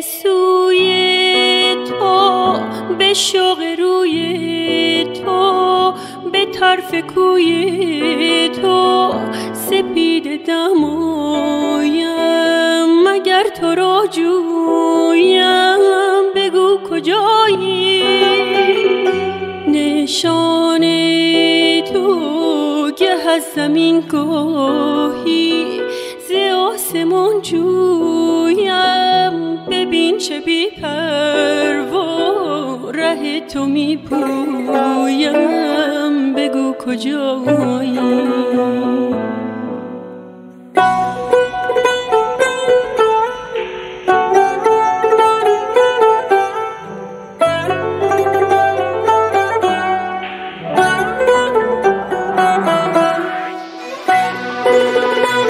سوی تو به شوق روی تو به طرف کوی تو سپید دمایم. مگر تو را جویم؟ بگو کجایی؟ نشان تو که هستم این گاهی ز آسمان جویم چه بی پروا ره تو می پویم بگو کجایی؟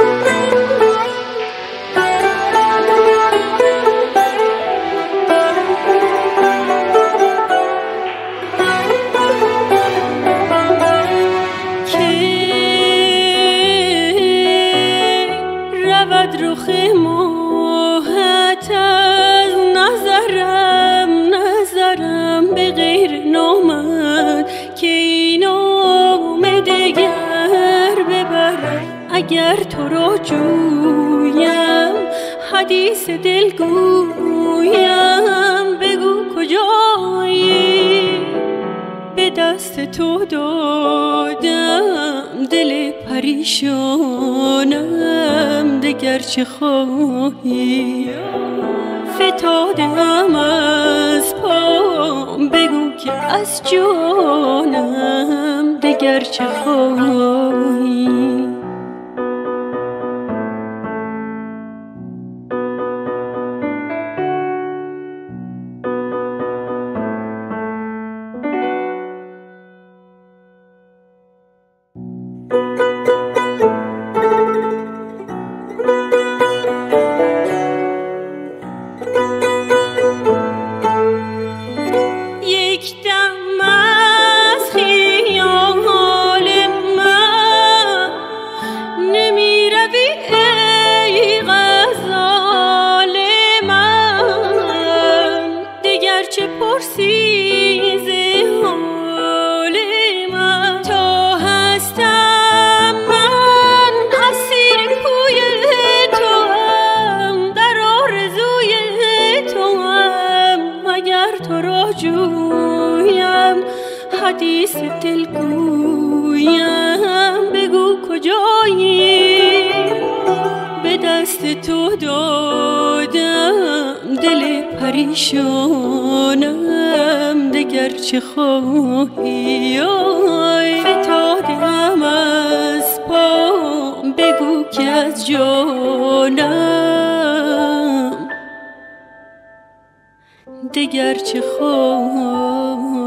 رود رخ ماهت از نظرم نظرم به غیر نامد که این نام دگر ببرم اگر تو را جویم حدیث دل گویم بگو کجایی؟ به دست تو دادم دل پریشانم. دگر چه خواهی فتادم از پام بگو که از جانم دگر چه خواهی. حدیث دل گویم بگو کجایی دست تو دادم دل پریشانم دگر چه خواهی؟ آی فتادم از پام بگو که از جانم. دگر چه خواهی؟